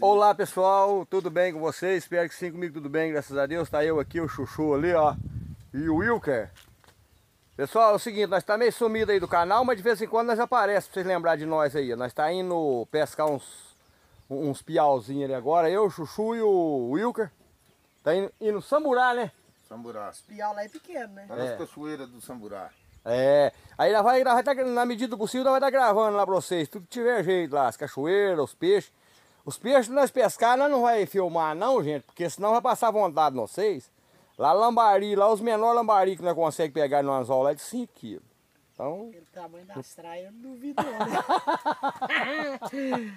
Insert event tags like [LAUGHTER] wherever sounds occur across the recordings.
Olá pessoal, tudo bem com vocês? Espero que sim, comigo tudo bem, graças a Deus. Tá eu aqui, o Chuchu ali, ó. E o Wilker. Pessoal, é o seguinte, nós tá meio sumido aí do canal, mas de vez em quando nós aparecemos pra vocês lembrarem de nós aí. Nós tá indo pescar uns, uns piauzinhos ali agora. Eu, o Chuchu e o Wilker. Tá indo, indo samburá, né? Samburá. Piau lá é pequeno, né? Tá É. nas cachoeiras do Samburá. É, aí nós vai, nós vai tá, na medida do possível, nós vai estar gravando lá pra vocês, tudo que tiver jeito lá, as cachoeiras, os peixes. Os peixes que nós pescar, nós não vai filmar não, gente, porque senão vai passar vontade de vocês. Lá lambari, lá os menores lambari que nós conseguimos pegar no anzol lá é de 5 quilos. Então, Pelo tamanho das traias, eu não duvido não, né?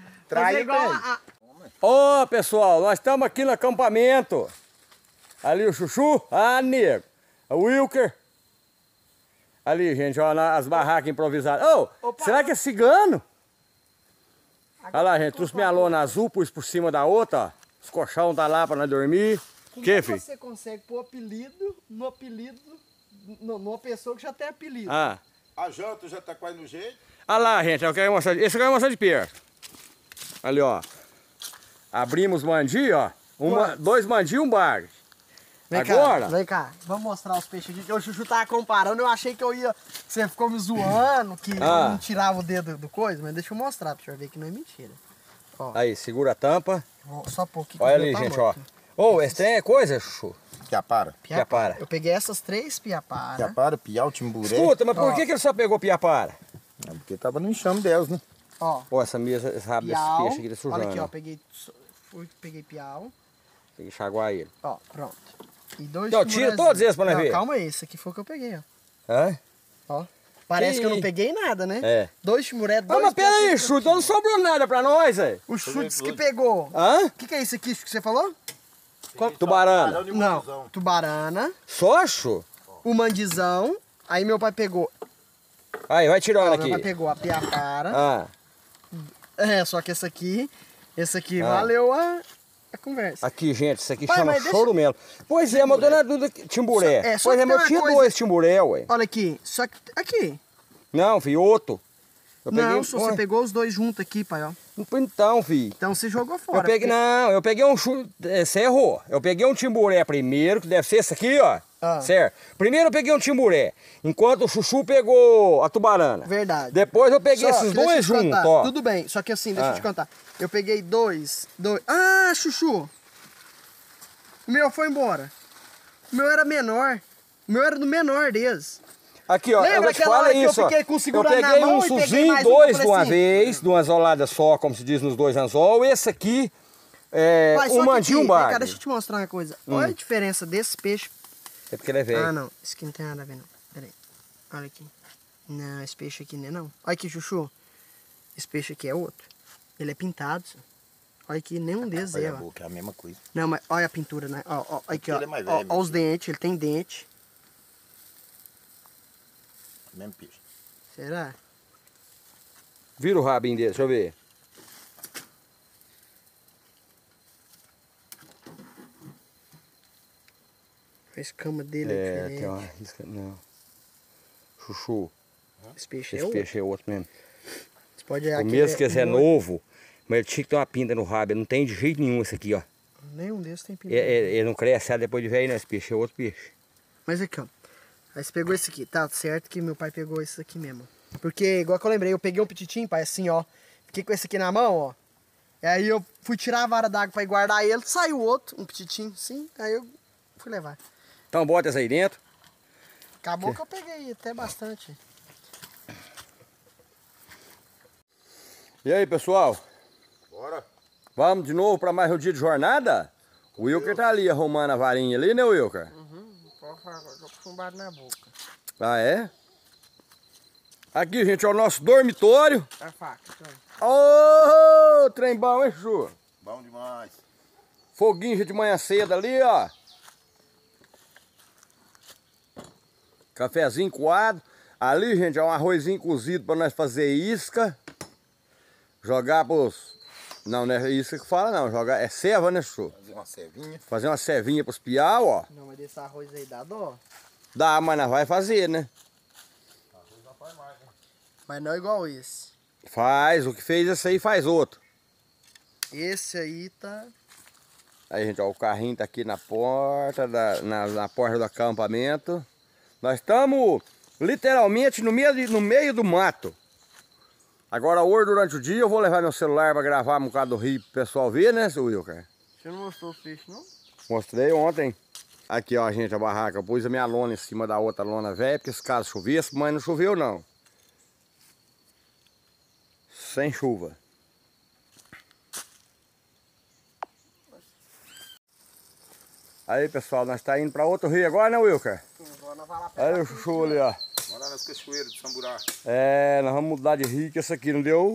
[LAUGHS] Traia é igual a- Ô pessoal, nós estamos aqui no acampamento. Ali o Chuchu, ah nego, o Wilker. Ali, gente, ó, na- as barracas improvisadas. Ô, Opa. será que é cigano? Olha lá, gente, trouxe minha lona azul, pus por cima da outra, ó. Os colchão tá lá pra nós dormir. Como Que, é filho? você consegue pôr apelido no apelido, no- numa pessoa que já tem apelido? Ah. A janta já tá quase no jeito. Olha lá, gente, eu quero mostrar. Esse eu quero mostrar de perto. Ali, ó. Abrimos mandi, ó. Uma, dois mandi e um bar. Vem Agora? cá, vem cá, vamos mostrar os peixes aqui, que o Chuchu tava comparando, eu achei que eu ia, você ficou me zoando, que Ah. eu não tirava o dedo do coisa, mas deixa eu mostrar pra você ver que não é mentira. Aí, segura a tampa. Vou só aqui. que Olha ali, tá gente, ó. Ô, esse trem é coisa, Chuchu. Piapara. Piapara. Eu peguei essas três piapara. Piapara, piau, timburé. Escuta, mas por Ó. que, que ele só pegou piapara? É porque tava no enxame delas, né? Ó, Ó, essa mesa, esse rabo desse peixe aqui tá sujando. Olha aqui, ó, ó. peguei, fui, peguei piau. Tem que enxaguar ele. Ó, pronto. E dois Então, tira todos esses pra nós Não, ver. Calma aí, esse aqui foi o que eu peguei, ó. Hã? Ó. Parece que, eu não peguei nada, né? É. Dois chimuré, Ah, dois... mas pera aí, então não sobrou nada pra nós, velho. O chutes que pegou. Hã? O que, que é isso aqui que você falou? Tubarana. Não. Tubarana, Só, Chu? o mandizão. Aí meu pai pegou. Aí, vai tirando Ó, meu aqui. pai pegou a piapara. Ah, É, só que esse aqui. Esse aqui Ah. valeu a, a conversa. aqui, gente, isso aqui Pai, chama deixa- chorumelo. Pois é, mas dona Duda, timburé. Só- é, só pois é, mas eu tinha coisa- dois timburé, ué. Olha aqui. Só que. Aqui. Não, filho, outro. Eu não, peguei, você pegou os dois juntos aqui, pai, ó. Então, filho. Então você jogou fora. Eu peguei, porque- não, eu peguei um é, Você errou. Eu peguei um timburé primeiro, que deve ser esse aqui, ó. Ah. Certo? Primeiro eu peguei um timburé, enquanto o chuchu pegou a tubarana. Verdade. Depois eu peguei Só, esses eu dois juntos, ó. Tudo bem, só que assim, deixa Ah. eu te contar. Eu peguei dois, dois. Ah, chuchu! O meu foi embora. O meu era menor. O meu era do menor deles. Aqui, ó, Lembra eu vou te falar eu isso, ó. fiquei com Eu peguei um suzinho, um, dois eu de uma assim, vez, de uma só, como se diz nos dois anzol. Esse aqui é só um mandinho um cá, bagre. deixa eu te mostrar uma coisa. Olha a diferença desse peixe. É porque ele é velho. Ah, não. Esse aqui não tem nada a ver, não. Pera aí. Olha aqui. Não, esse peixe aqui não é, não. Olha aqui, chuchu. Esse peixe aqui é outro. Ele é pintado. só. Olha aqui, nenhum desses aí, Olha a ó. boca, é a mesma coisa. Não, mas olha a pintura, né? Ó, ó, aqui, ó. Ele é mais Ó, velho, ó os dentes, ele tem dente. Mesmo peixe. Será? Vira o rabinho dele, deixa eu ver. A escama dele é, É, diferente. tem uma risca. Não. Chuchu, Esse peixe é esse outro. peixe é outro mesmo. Você pode olhar O mesmo que esse é novo, mas ele tinha que ter uma pinta no rabo. Ele não tem de jeito nenhum esse aqui, ó. Nenhum desses tem É- pintura. é- Ele não cresce depois de velho, não. Esse peixe é outro peixe. Mas aqui, ó. Aí você pegou esse aqui, tá certo que meu pai pegou esse aqui mesmo. Porque, igual que eu lembrei, eu peguei um pititim, pai, assim, ó. Fiquei com esse aqui na mão, ó. E aí eu fui tirar a vara d'água pra ir guardar ele, saiu outro, um pititim, sim. Aí eu fui levar. Então bota essa aí dentro. Acabou que eu peguei até bastante. E aí, pessoal? Bora. Vamos de novo para mais um dia de jornada? O Wilker tá ali arrumando a varinha ali, né, Wilker? Uhum, pode falar, tô chumbado na boca. Ah, é? Aqui, gente, é o nosso dormitório. A faca, então. Ô, trem bom, hein, Chu? Bom demais. Foguinho já de manhã cedo ali, ó. Cafezinho coado. Ali, gente, é um arrozinho cozido para nós fazer isca. Jogar pros... Não, não é isca que fala, não. Jogar... É ceva, né, Chu? Fazer uma cevinha. Fazer uma cevinha pros piau, ó. Não, mas desse arroz aí dá dó. Dá, mas nós vai fazer, né? Mas não igual esse. Faz, o que fez esse aí faz outro. Esse aí tá. Aí, gente, ó, o carrinho tá aqui na porta, da, na, na porta do acampamento. Nós estamos literalmente no meio, de- no meio do mato. Agora hoje, durante o dia, eu vou levar meu celular para gravar um bocado do rio pro pessoal ver, né, seu Wilker? Você não mostrou o peixe, não? Mostrei ontem. Aqui, ó, gente, a barraca. Eu pus a minha lona em cima da outra lona velha, porque se caso chovesse, mas não choveu, não. Sem chuva. Aí, pessoal, nós tá indo para outro rio agora, né, Wilker? Lá Olha o chuchu ali, ó. Bora nas cachoeiras de Samburá. É, nós vamos mudar de rio, que essa aqui não deu...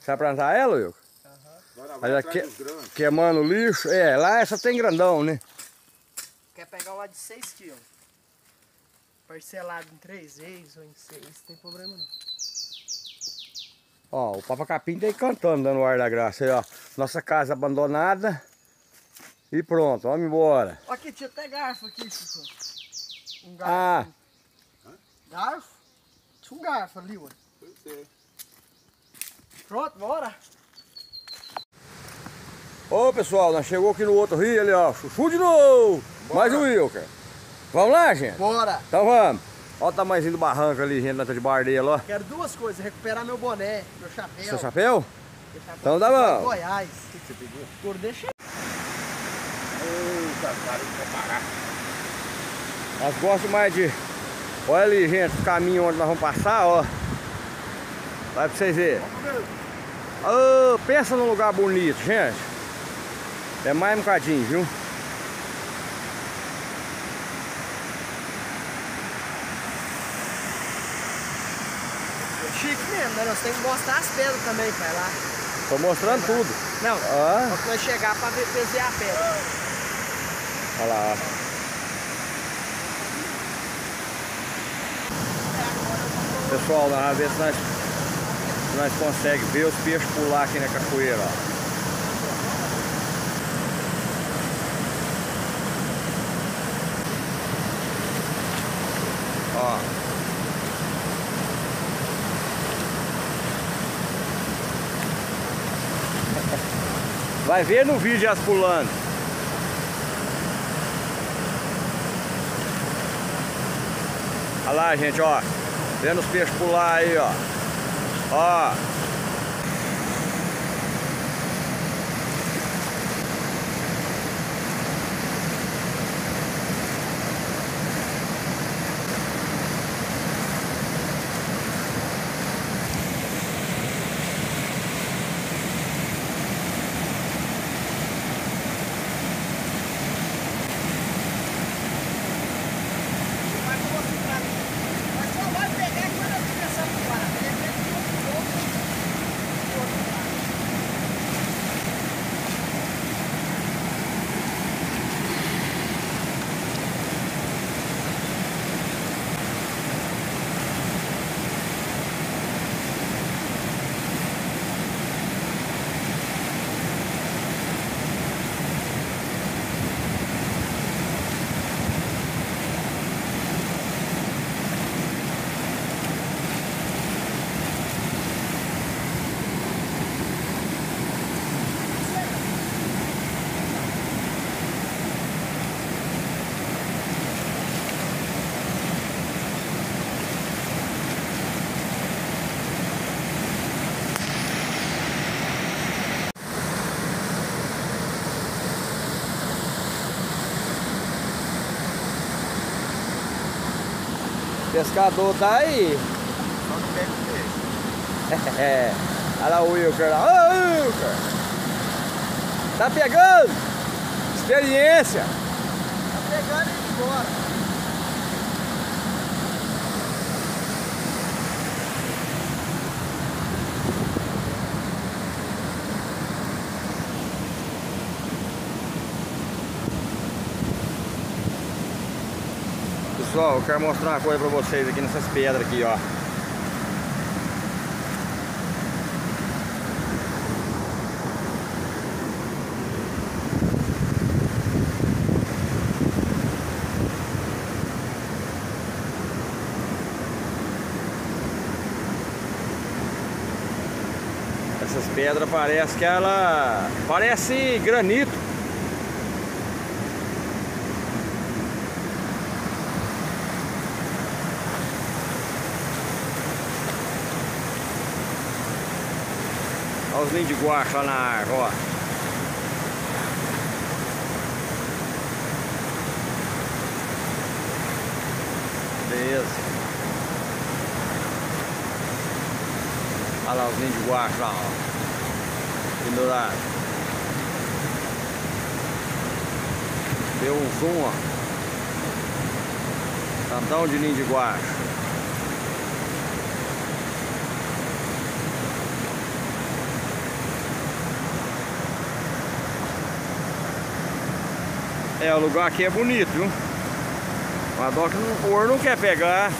Você vai plantar ela? Bora, Mas vai dos grandes. queimando lixo. É, lá essa tem grandão, né? Quer pegar o lá de 6 quilos. Parcelado em 3 vezes ou em 6, não tem problema não. Ó, o Papa Capim tá aí cantando, dando o ar da graça aí, ó. Nossa casa abandonada. E pronto, vamos embora. Aqui tinha até garfo aqui, Chico. Um Ah. garfo. Garfo? Tinha um garfo ali, ué. Pois é. Pronto, bora. Ô, pessoal, nós chegou aqui no outro rio ali, ó. Chuchu de novo. Mais um Wilker. Vamos lá, gente? Bora. Então vamos. Ó o tamanhozinho do barranco ali, gente, na de bar dele, ó. Quero duas coisas, recuperar meu boné, meu chapéu. Seu chapéu? meu chapéu Então dá bom. Goiás. O que você pediu? Por deixa Eita, cara, eu vou parar. Nós gostamos mais de... Olha ali, gente, o caminho onde nós vamos passar, ó. Vai pra vocês verem. Ô, pensa num lugar bonito, gente. É mais um bocadinho, viu? Chique mesmo, né? Nós temos que mostrar as pedras também, pai, lá. Tô mostrando tudo. Não, que nós chegar pra ver, pesear a pedra. Olha lá. Pessoal, vamos ver se nós, se nós conseguimos ver os peixes pular aqui na cachoeira, ó. Ó. Vai ver no vídeo elas pulando. Olha lá, gente, ó. Vendo os peixes pular aí, ó. Ó. Pescador tá aí. Só não pega o peixe. É. Olha lá o Wilker lá. Ô, Wilker! Tá pegando! Experiência! Tá pegando e indo embora. Pessoal, eu quero mostrar uma coisa pra vocês aqui nessas pedras aqui, ó. Essas pedras parece que ela parece granito. Ninhos de guache lá na árvore, ó. Beleza. Olha lá os de guache lá, ó. Pendurado. Deu um zoom, ó. Tantão de ninho de guache. É, o lugar aqui é bonito, viu? Dó que o ouro não quer pegar.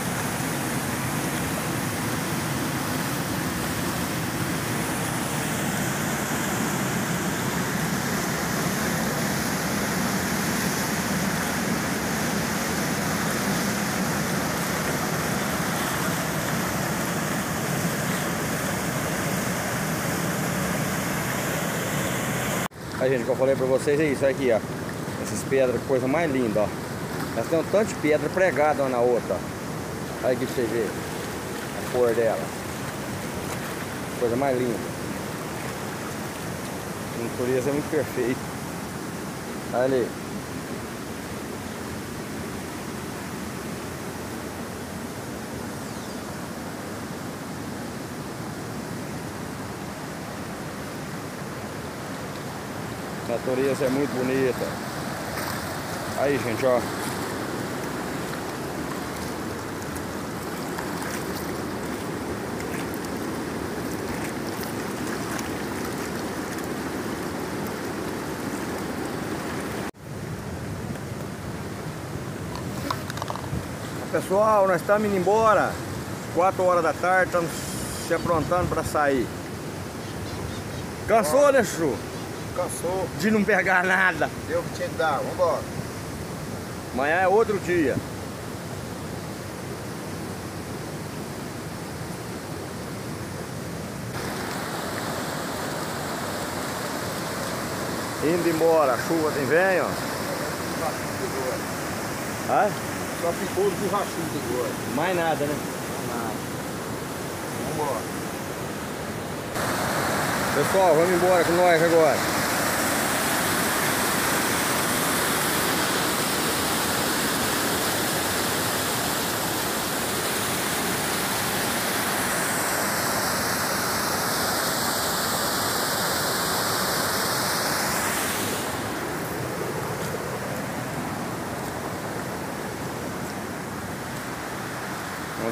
Aí, gente, o que eu falei pra vocês é isso aqui, ó. Essas pedras, coisa mais linda, ó. Elas têm um tanto de pedra pregada uma na outra, ó. Olha aqui pra você ver a cor dela. Coisa mais linda. A natureza é muito perfeita. Olha ali. A natureza é muito bonita. Aí, gente, ó. Pessoal, nós estamos indo embora. 4 horas da tarde, estamos se aprontando para sair. Cansou, né, Chuchu? Cansou, De não pegar nada. deu o que tinha que dar, vambora. Amanhã é outro dia. Indo embora, a chuva tem vem, ó. Ah, Só ficou de rachudo agora. mais nada, né? Vambora. Pessoal, vamos embora com nós agora.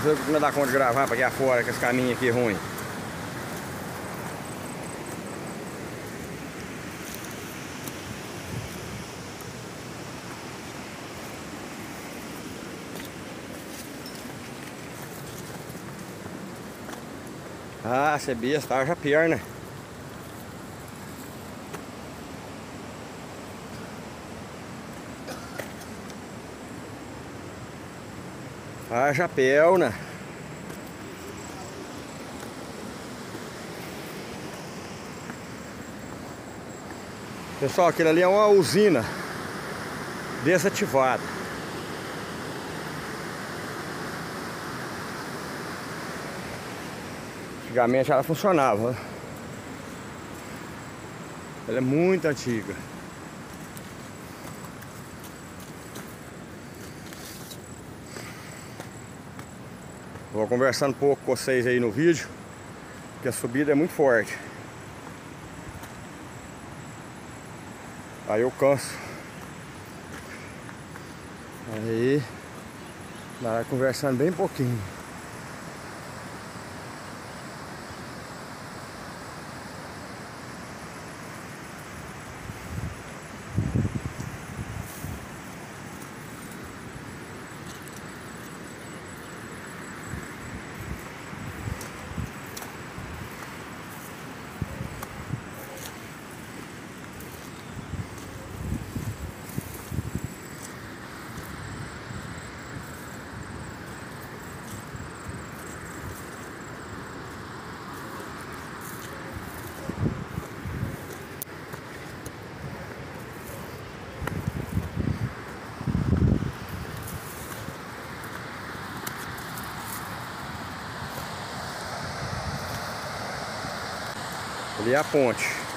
Vamos ver o que não dá conta de gravar pra aqui afora, com esse caminho aqui ruim. Ah, você é besta, haja perna. Haja perna. Pessoal, aquele ali é uma usina desativada. Antigamente ela funcionava. Ela é muito antiga. Vou conversando um pouco com vocês aí no vídeo, que a subida é muito forte. Aí eu canso. Aí, vai conversando bem pouquinho. Ali é a ponte.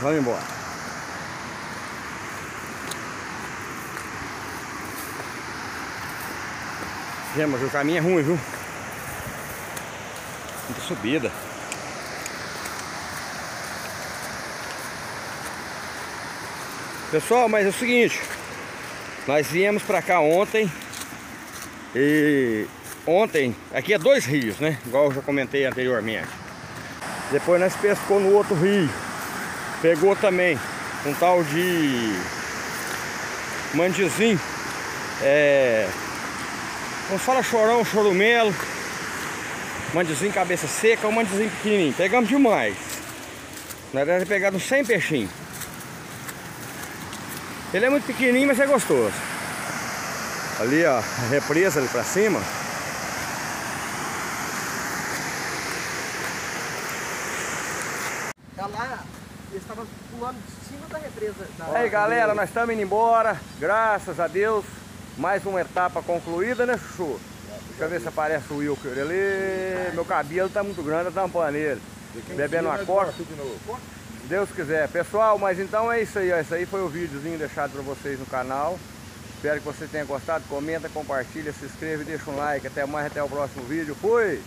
Vamos embora. Gente, mas o caminho é ruim, viu? Muita subida. Pessoal, mas é o seguinte, nós viemos pra cá ontem e ontem, aqui é dois rios, né? Igual eu já comentei anteriormente. Depois nós pescou no outro rio. Pegou também um tal de mandizinho. É. Como fala chorão, chorumelo. Mandizinho cabeça seca, um mandizinho pequenininho. Pegamos demais. Na verdade, pegado uns 100 peixinhos. Ele é muito pequenininho, mas é gostoso. Ali, ó, a represa ali pra cima. Tá lá, eles estavam pulando de cima da represa. Da Aí galera, nós estamos indo embora, graças a Deus. Mais uma etapa concluída, né, Chuchu? Deixa eu ver se aparece o Wilker ali. Meu cabelo tá muito grande, tá tampando ele. Bebendo uma coca. de novo. Deus quiser. Pessoal, mas então é isso aí, ó. Esse aí foi o videozinho deixado pra vocês no canal. Espero que você tenha gostado. Comenta, compartilha, se inscreve, deixa um like. Até mais, até o próximo vídeo. Fui!